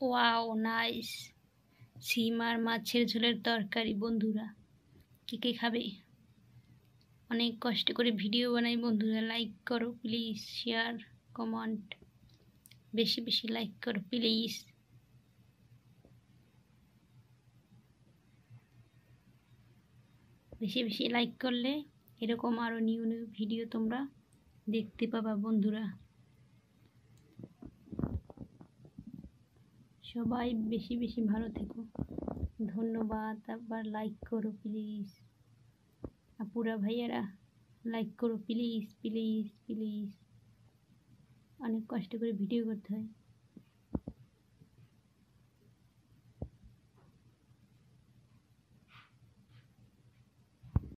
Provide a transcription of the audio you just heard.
Wow, nice. সিম আর মাছের ঝোলের তরকারি, বন্ধুরা। কে কে খাবে? অনেক কষ্ট করে ভিডিও বানাই, বন্ধুরা। লাইক করো প্লিজ শেয়ার কমেন্ট বেশি বেশি লাইক করো প্লিজ বেশি বেশি লাইক করলে এরকম আরও নিউ নিউ ভিডিও তোমরা দেখতে পাবা, বন্ধুরা। সবাই বেশি বেশি ভালো থেকো। ধন্যবাদ, আবার লাইক করো প্লিজ আপুরা, ভাইয়ারা লাইক করো প্লিজ প্লিজ প্লিজ অনেক কষ্ট করে ভিডিও করতে হয়।